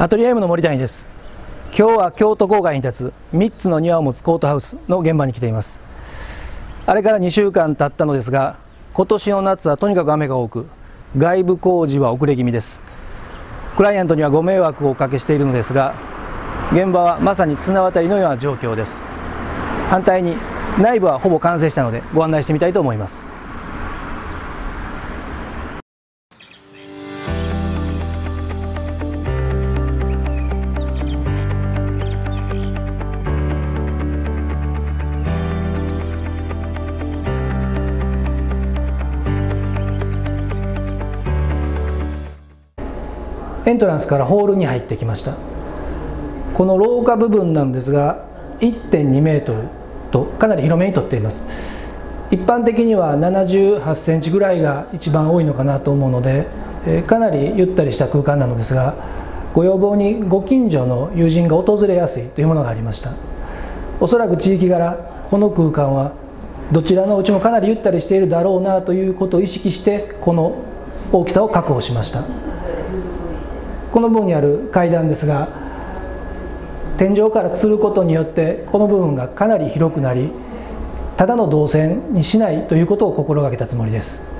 アトリエ M の森谷です。今日は京都郊外に立つ3つの庭を持つコートハウスの現場に来ています。あれから2週間経ったのですが今年の夏はとにかく雨が多く外部工事は遅れ気味です。クライアントにはご迷惑をおかけしているのですが現場はまさに綱渡りのような状況です。反対に内部はほぼ完成したのでご案内してみたいと思います。エントランスからホールに入ってきました。この廊下部分なんですが1.2メートルとかなり広めにとっています。一般的には78センチぐらいが一番多いのかなと思うのでかなりゆったりした空間なのですがご要望にご近所の友人が訪れやすいというものがありました。おそらく地域柄この空間はどちらのうちもかなりゆったりしているだろうなということを意識してこの大きさを確保しました。この部分にある階段ですが天井から吊ることによってこの部分がかなり広くなりただの動線にしないということを心がけたつもりです。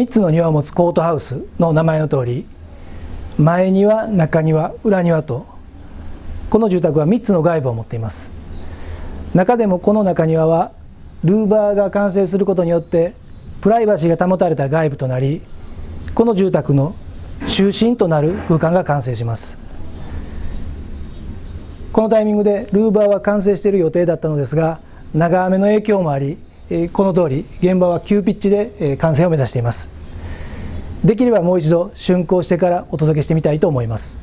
3つの庭を持つコートハウスの名前の通り前庭中庭裏庭とこの住宅は3つの外部を持っています。中でもこの中庭はルーバーが完成することによってプライバシーが保たれた外部となりこの住宅の中心となる空間が完成します。このタイミングでルーバーは完成している予定だったのですが長雨の影響もありこの通り現場は急ピッチで完成を目指しています。できればもう一度竣工してからお届けしてみたいと思います。